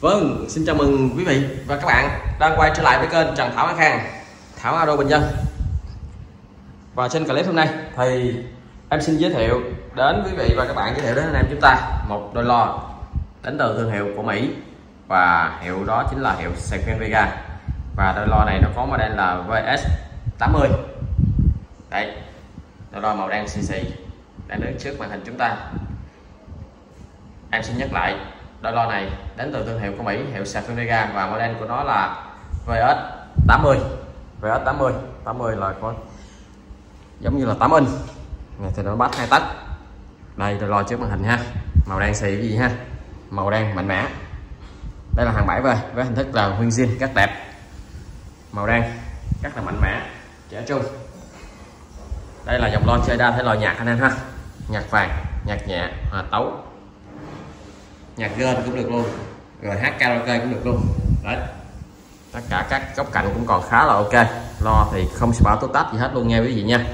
Vâng, xin chào mừng quý vị và các bạn đang quay trở lại với kênh Trần Thảo An Khang Thảo Aro Bình Dân. Và trên clip hôm nay thì em xin giới thiệu đến quý vị và các bạn giới thiệu đến anh em chúng ta một đôi lo đến từ thương hiệu của Mỹ. Và hiệu đó chính là hiệu Sequin Vega. Và đôi lo này nó có model là VS80 đây đôi lo màu đen xì xì đang đứng trước màn hình chúng ta. Em xin nhắc lại đôi lo này đến từ thương hiệu của Mỹ, hiệu Safrinega và model của nó là VS80 VS80 80 là con giống như là 8 inch. Này, thì nó bắt hai tấc đây, đôi lo trước màn hình ha. Màu đen xì gì ha? Màu đen mạnh mẽ. Đây là hàng bãi về, với hình thức là nguyên zin rất đẹp. Màu đen rất là mạnh mẽ, trẻ trung. Đây là dòng lo chơi đa thể loại nhạc anh em ha. Nhạc vàng, nhạc nhẹ, hòa tấu nhạc gên cũng được luôn. Rồi hát karaoke cũng được luôn. Đấy. Tất cả các góc cạnh cũng còn khá là ok. Lo thì không sẽ bảo tốt tách gì hết luôn nha quý vị nha.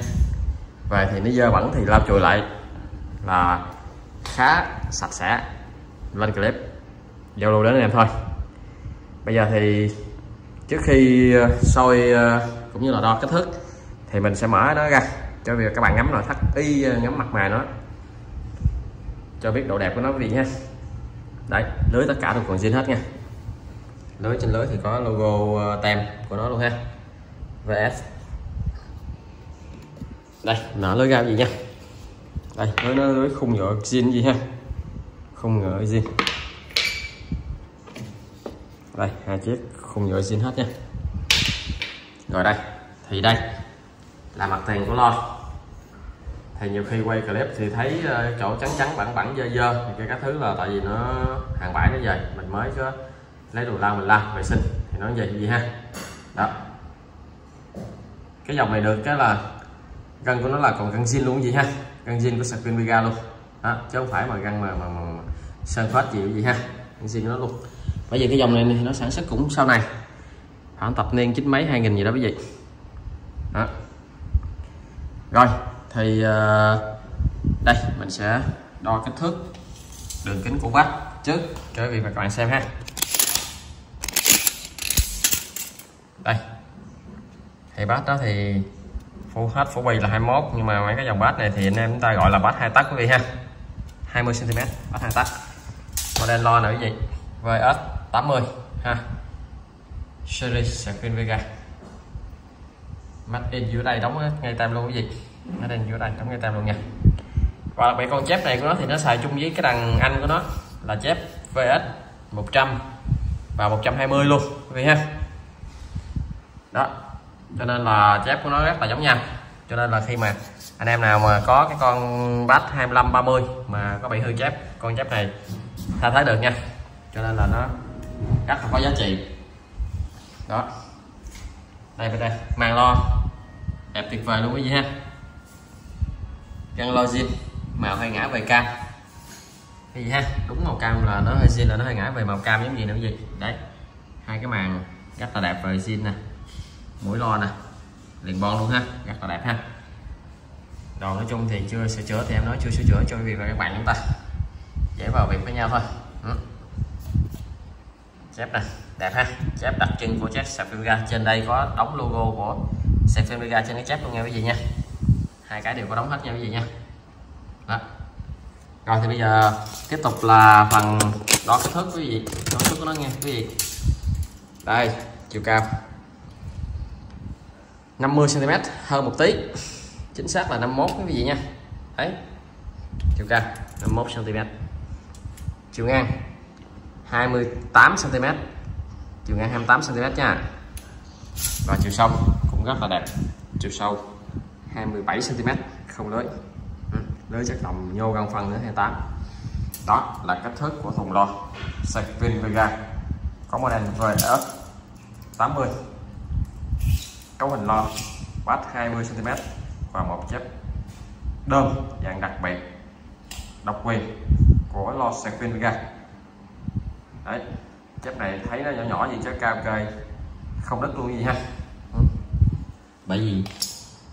Về thì nó dơ bẩn thì lau chùi lại là khá sạch sẽ. Lên clip. Giao lưu đến em thôi. Bây giờ thì trước khi ờ, soi ờ, cũng như là đo kích thước thì mình sẽ mở nó ra cho việc các bạn ngắm nội thất y ờ, ngắm mặt mày nó. Cho biết độ đẹp của nó quý vị nha đấy lưới tất cả đều còn zin hết nha. Lưới trên lưới thì có logo ờ, tem của nó luôn ha. VS đây nở lưới ra gì nha? Đây lưới nó lưới khung nhựa zin gì ha? Khung nhựa zin đây, hai chiếc khung nhựa zin hết nha. Rồi đây, thì đây là mặt tiền của lo thì nhiều khi quay clip thì thấy ờ, chỗ trắng trắng bẩn bẩn dơ dơ thì cái các thứ là tại vì nó hàng bãi nó vậy mình mới có lấy đồ lau mình lau vệ sinh. Thì nó vậy gì ha. Đó. Cái dòng này được cái là gân của nó là còn gân zin luôn gì ha? Gân zin của Spin Vega luôn. Đó chứ không phải mà gân mà, mà, mà, mà sơn phết gì gì ha? Gân zin nó luôn. Bởi vì cái dòng này thì nó sản xuất cũng sau này. Khoảng tập niên chín mấy hai nghìn gì đó quý vị đó. Rồi thì ờ, đây, mình sẽ đo kích thước đường kính của bát trước. Cho quý vị và các bạn xem ha. Đây. Thì bát đó thì full hết phủ bì là 21 nhưng mà mấy cái dòng bát này thì anh em chúng ta gọi là bát hai tấc quý vị ha. 20 cm bát hai tấc model lo nữa quý vị VS 80 ha. Series screen Vega. Mắt in dưới đây đóng ngay tam luôn quý vị nó đang vô đây đóng ngay tem luôn nha. Và đặc biệt con chép này của nó thì nó xài chung với cái đằng anh của nó, là chép VS 100 và 120 luôn, quý vị ha. Đó, cho nên là chép của nó rất là giống nhau. Cho nên là khi mà anh em nào mà có cái con bass 25 30 mà có bị hư chép, con chép này tha thấy được nha. Cho nên là nó rất là có giá trị. Đó. Đây bên đây màn lo. Đẹp tuyệt vời luôn, quý vị ha găng logic màu hơi ngã về cam. Cái gì ha? Đúng màu cam là nó hơi xin, là nó hơi ngã về màu cam giống gì nữa gì? Đấy. Hai cái màn rất là đẹp rồi, xin nè. Mũi lo nè. Liền bon luôn ha rất là đẹp ha. Đồ nói chung thì chưa sửa chữa thì em nói chưa sửa chữa cho quý vị và các bạn chúng ta. Dễ vào việc với nhau thôi. Ừ. chép nè. Đẹp ha. Chép đặc trưng của chép Safemiga trên đây có đóng logo của Safemiga trên cái chép luôn nha quý vị nha hai cái đều có đóng hết nha quý vị nha. Đó. Rồi thì bây giờ tiếp tục là phần đo kích thước quý vị. Đo kích thước của nó nha quý vị. Đây, chiều cao. 50 cm hơn một tí. Chính xác là 51 quý vị nha. Đấy. Chiều cao 51 cm chiều ngang 28 cm chiều ngang 28 cm nha. Và chiều sâu cũng rất là đẹp. Chiều sâu. 27 cm không lưới. Ừ, lưới chắc tầm nhô gần phần nữa 28 đó là kích thước của thùng lo. Pin Vega. Có màn hình VS 80 cấu hình lo, bát 20 cm và một chiếc đơn dạng đặc biệt, độc quyền của lo sạc pin Vega. Đấy, chép này thấy nó nhỏ nhỏ gì chứ, cao kê, không đất luôn gì ha. Ừ. Bởi vì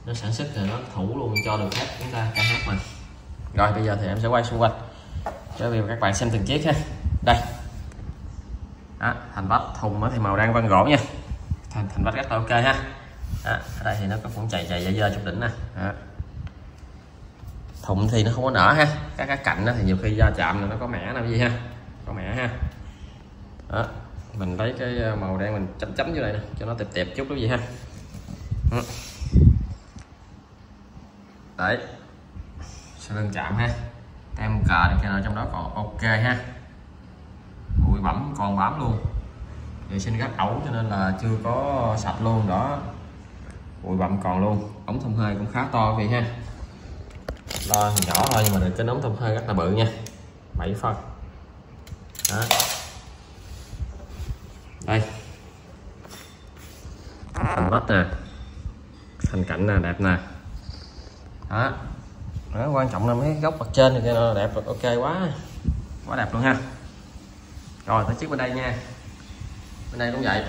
nó sản xuất rồi nó thủ luôn cho được hết chúng ta ca hát mình rồi bây giờ thì em sẽ quay xung quanh. Cho các bạn xem từng chiếc ha. Đây. Đó, thành vách thùng thì màu đen vân gỗ nha. Thành thành vách rất là ok ha. Đó, ở đây thì nó có cũng chạy chạy dơ dơ chút đỉnh nè. Thùng thì nó không có nở ha. Các cái cạnh đó thì nhiều khi da chạm là nó có mẻ nào gì ha. Có mẻ ha. Đó mình lấy cái ờ, màu đen mình chấm chấm vô đây nè cho nó tẹp tẹp chút đó gì ha. Đó đấy. Sẽ lưng chạm ha. Tem cờ này kia trong đó còn ok ha. Bụi bẩm còn bám luôn. Vệ sinh gắt ẩu cho nên là chưa có sạch luôn đó. Bụi bặm còn luôn. Ống thông hơi cũng khá to vậy ha. Lo nhỏ thôi nhưng mà cái ống thông hơi rất là bự nha. 7 phân. Đó. Đây. Thành vách nè. Thành cảnh nè, đẹp nè đó. đó, quan trọng là mấy góc mặt trên này nó đẹp ok quá. Quá đẹp luôn ha. Rồi, tới chiếc bên đây nha. Bên đây cũng vậy.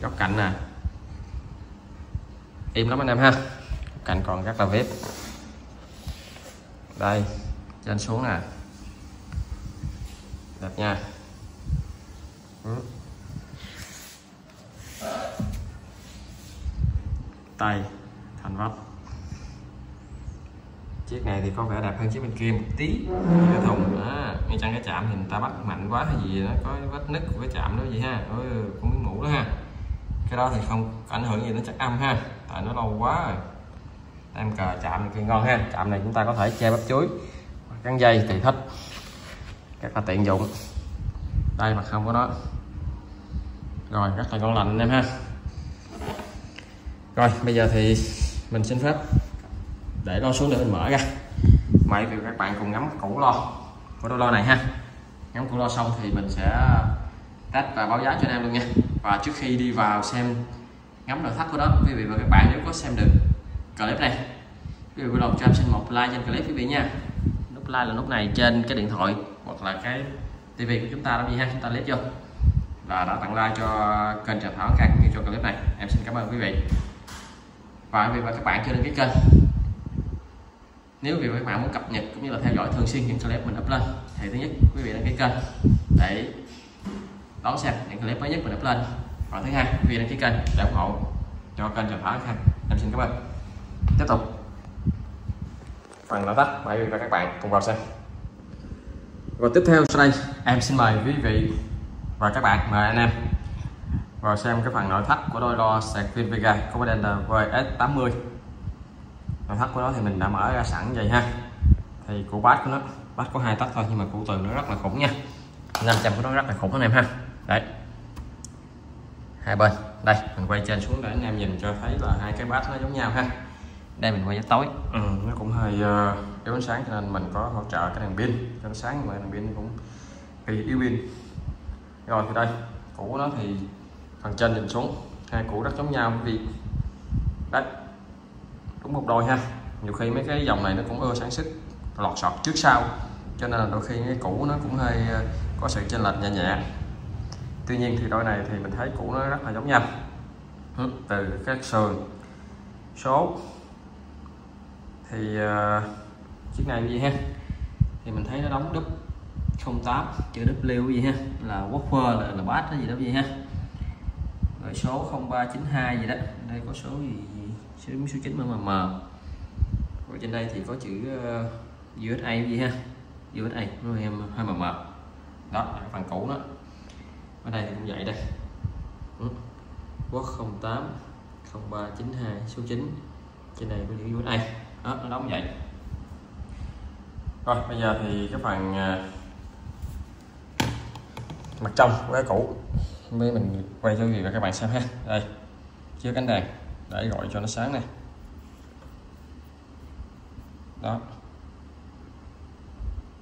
Góc cạnh nè. Im lắm anh em ha. Cạnh còn rất là vip. Đây, trên xuống nè. Đẹp nha. Ừ. tay, thành vách chiếc này thì có vẻ đẹp hơn chiếc bên kia một tí. Cái thùng đó ngay trong cái chạm thì người ta bắt mạnh quá hay gì nó có vết nứt của cái chạm đó gì ha. Ôi, cũng miếng mũ đó ha. Cái đó thì không ảnh hưởng gì đến chắc âm ha. Tại nó lâu quá rồi. Em cờ chạm thì ngon ha. Chạm này chúng ta có thể che bắp chuối căng dây tùy thích rất là tiện dụng. Đây mặt không có nó rồi, rất là ngon lành anh em ha. Rồi, bây giờ thì mình xin phép để lo xuống để mình mở ra. Mời thì các bạn cùng ngắm củ lo của đôi lo này ha. Ngắm củ lo xong thì mình sẽ test và báo giá cho anh em luôn nha. Và trước khi đi vào xem ngắm nội thất của nó quý vị và các bạn nếu có xem được clip này, quý vị vui lòng cho em xin một like trên clip quý vị nha. Nút like là nút này trên cái điện thoại hoặc là cái tivi của chúng ta đó gì ha, chúng ta click vô. Và đã tặng like cho kênh trà thảo cả cũng như cho clip này. Em xin cảm ơn quý vị. Và quý vị và các bạn chưa đăng ký kênh nếu quý vị và các bạn muốn cập nhật cũng như là theo dõi thường xuyên những clip mình up lên thì thứ nhất, quý vị đăng ký kênh để đón xem những clip mới nhất mình up lên và thứ hai, quý vị đăng ký kênh để ủng hộ cho kênh trần thảo khang. Em xin cảm ơn. Tiếp tục. Phần nội thất mời quý vị và các bạn cùng vào xem. Và tiếp theo sau đây, em xin mời quý vị và các bạn, mời anh em vào xem cái phần nội thất của đôi lo sạc pin Vega có model là VS80 nội thất của nó thì mình đã mở ra sẵn vậy ha. Thì củ bát của nó bát có hai tấc thôi nhưng mà cụ từ nó rất là khủng nha. 500 của nó rất là khủng anh em ha. Đấy. Hai bên. Đây mình quay trên xuống để anh em nhìn cho thấy là hai cái bát nó giống nhau ha. Đây mình quay giá tối. Ừ, nó cũng hơi uh, yếu ánh sáng cho nên mình có hỗ trợ cái đèn pin. Cho nó sáng mà đèn pin cũng kỳ yếu pin. Rồi thì đây cũ nó thì phần trên nhìn xuống. Hai củ rất giống nhau vì đấy đúng một đôi ha. Nhiều khi mấy cái dòng này nó cũng ưa sản xuất lọt sọt trước sau cho nên là đôi khi cái cũ nó cũng hơi ờ, có sự chênh lệch nhẹ nhẹ. Tuy nhiên thì đôi này thì mình thấy cũ nó rất là giống nhau. Từ các sườn số thì uh, chiếc này gì ha? Thì mình thấy nó đóng đúp 08 chữ W gì ha? Là woofer là, là bass gì đó gì ha? Rồi số 0392 gì đó. Đây có số gì? Số số 9 mm ở trên đây thì có chữ ờ, uh, USA gì ha? USA nó em hai mm đó là phần cũ đó. Ở đây thì cũng vậy đây. Ừ. Quốc 08 0392 số 9 trên đây có chữ USA đó nó đóng vậy. Rồi bây giờ thì cái phần uh, mặt trong của cái cũ. Mới mình quay cho gì và các bạn xem ha. Đây chiếu cánh đèn để gọi cho nó sáng này đó.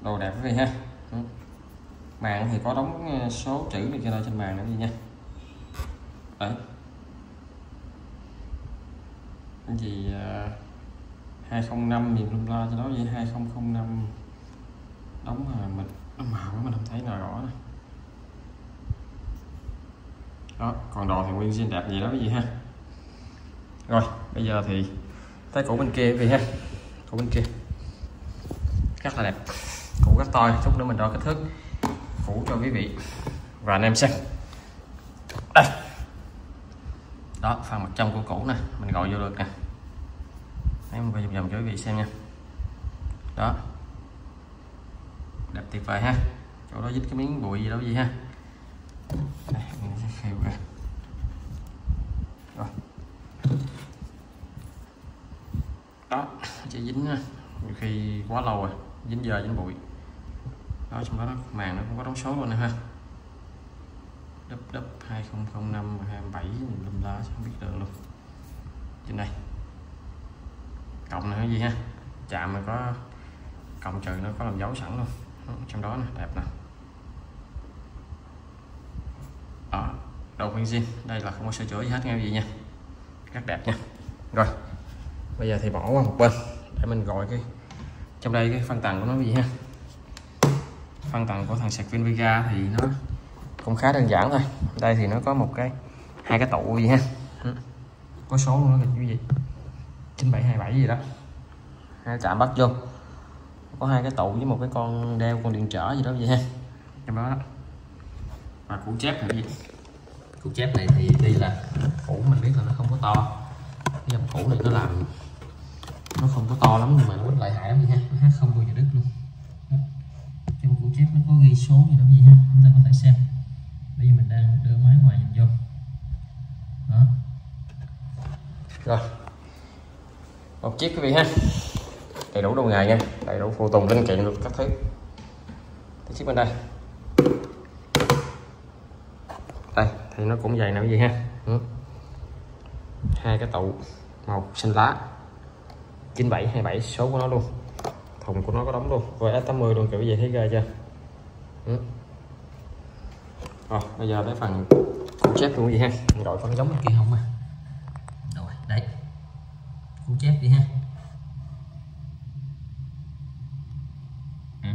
Đồ đẹp quý vị ha. Ừ. Màn thì có đóng ờ, số chữ này cho trên màn nữa đi nha. Đấy. Cái gì ờ, uh, 205 miền lum la cho nó vậy? 2005 đóng mà mình màu mình không thấy nào rõ này đó còn đồ thì nguyên zin đẹp gì đó cái gì ha? Rồi, bây giờ thì tới cổ bên kia vì ha. Cổ bên kia. Rất là đẹp. Cổ rất to, chút nữa mình đo kích thước. Phủ cho quý vị. Và anh em xem. Đây. Đó, phần mặt trong của cổ nè, mình gọi vô được nè. Em quay vòng vòng cho quý vị xem nha. Đó. Đẹp tuyệt vời ha. Chỗ đó dính cái miếng bụi gì đâu gì ha. Đây, mình sẽ ra. Đó. Chỉ dính ờ, nhiều khi quá lâu rồi, dính giờ dính bụi. Đó trong đó màn nó cũng có đóng số luôn nè ha. Đắp đắp 2005 27 lùm la không biết được luôn. Trên đây. Cộng này cái gì ha? Chạm mà có, cộng trừ nó có làm dấu sẵn luôn. Trong đó nè, đẹp nè. Đó đầu benzin đây là không có sửa chữa gì hết, nghe gì nha. Rất đẹp nha. Rồi bây giờ thì bỏ qua một bên để mình gọi cái trong đây cái phân tầng của nó gì ha? Phân tầng của thằng sạc pin Vega thì nó cũng khá đơn giản thôi. Đây thì nó có một cái hai cái tụ gì ha? Ừ. Có số nữa là như gì 9727 gì đó. Hai chạm bắt vô. Có hai cái tụ với một cái con đeo con điện trở gì đó vậy ha? Trong đó, đó. và củ chép này gì? Củ chép này thì đây là củ mình biết là nó không có to. Cái dòng củ này nó làm nó không có to lắm nhưng mà nó rất lợi hại lắm nha. Nó hát không bao giờ đứt luôn. Trong cuốn chép nó có ghi số gì đó gì ha chúng ta có thể xem. Bây giờ mình đang đưa máy ngoài nhìn vô. Đó. Rồi. Một chiếc quý vị ha. Đầy đủ đồ nghề nha. Đầy đủ phụ tùng linh kiện được các thứ. Cái chiếc bên đây. Đây, thì nó cũng dày nào gì ha. Ừ. hai cái tụ. Màu xanh lá. 9727 số của nó luôn. Thùng của nó có đóng luôn. Và S80 luôn kiểu gì thấy ghê chưa? Ừ. rồi, bây giờ tới phần củ chép luôn gì ha? Gọi con giống kia không à? Rồi, đấy. Củ chép đi ha. Ừ,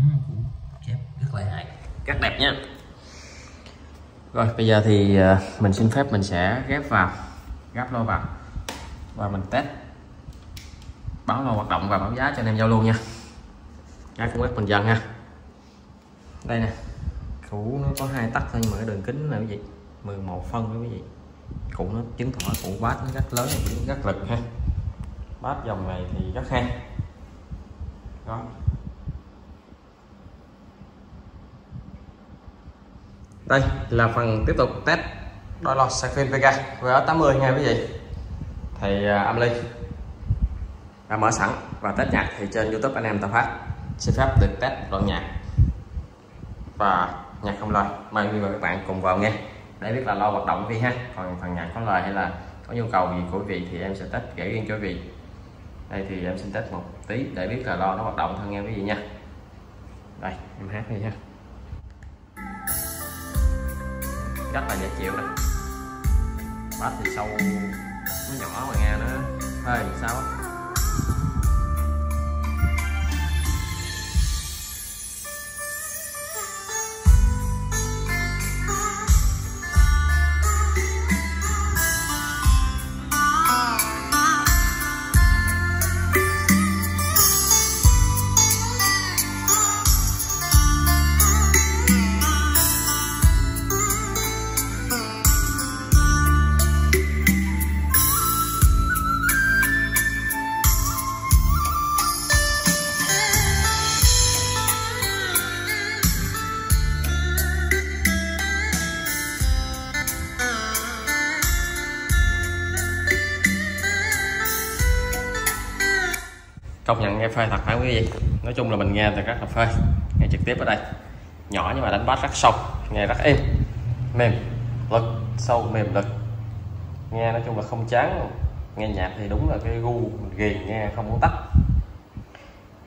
chép rất lợi hại rất đẹp nha. Rồi, bây giờ thì à, mình xin phép mình sẽ ghép vào, gắp lô vào. Và mình test báo lô hoạt động và báo giá cho anh em giao luôn nha. Giá cũng rất bình dân ha. Đây nè cũ nó có hai tắc thôi nhưng mà cái đường kính là cái gì? 11 phân đó quý vị. Cụ nó chứng tỏ cụ bát nó rất lớn cũng rất lực ha. Bát dòng này thì rất hay. Đó. Đây là phần tiếp tục test đo lọt sạc pin Vega. VO80 nha quý vị. Thì uh, à, âm ly đã mở sẵn và test nhạc thì trên YouTube anh em tập phát xin phép được test đoạn nhạc và nhạc không lời. Mời quý vị và các bạn cùng vào nghe. Để biết là lo hoạt động vi ha. Còn phần nhạc có lời hay là có nhu cầu gì của quý vị thì em sẽ test gửi riêng cho quý vị. Đây thì em xin test một tí để biết là lo nó hoạt động hơn nghe quý vị nha. Đây, em hát đi ha. Rất là dễ chịu nè bass thì sâu, nó nhỏ mà nghe nó hơi sao á. Công nhận nghe phơi thật hả quý vị? Nói chung là mình nghe từ rất là phơi nghe trực tiếp ở đây. Nhỏ nhưng mà đánh bass rất sâu, nghe rất êm. Mềm, lực, sâu, mềm lực. Nghe nói chung là không chán. Nghe nhạc thì đúng là cái gu mình ghiền, nghe không muốn tắt.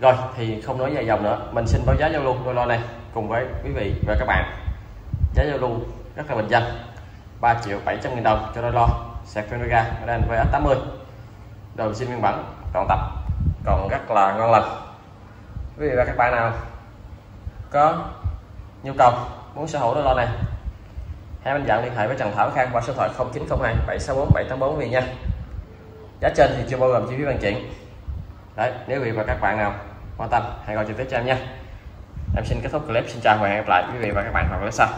Rồi, thì không nói dài dòng nữa. Mình xin báo giá giao lưu đôi lo này cùng với quý vị và các bạn. Giá giao lưu rất là bình dân. 3 triệu 700 nghìn đồng cho đôi lo sạc Fenriga Grand VS80 đầu xin nguyên bản, toàn tập còn rất là ngon lành. Quý vị và các bạn nào có nhu cầu muốn sở hữu đôi lo này, hãy mạnh dạn liên hệ với Trần Thảo Khang qua số điện thoại 0902 764 784 vì nha. Giá trên thì chưa bao gồm chi phí vận chuyển. Đấy, nếu quý vị và các bạn nào quan tâm, hãy gọi trực tiếp cho em nha. Em xin kết thúc clip, xin chào và hẹn gặp lại quý vị và các bạn vào clip sau.